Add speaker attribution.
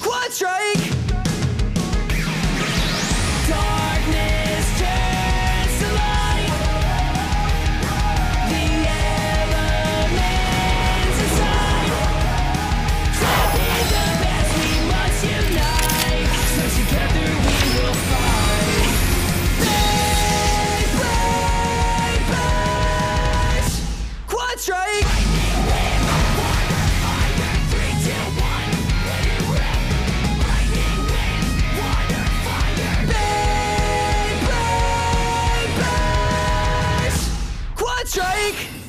Speaker 1: Quadstrike. Darkness turns to light. The elements inside. To be the best, we must unite. So together we will fight. Quadstrike. Strike!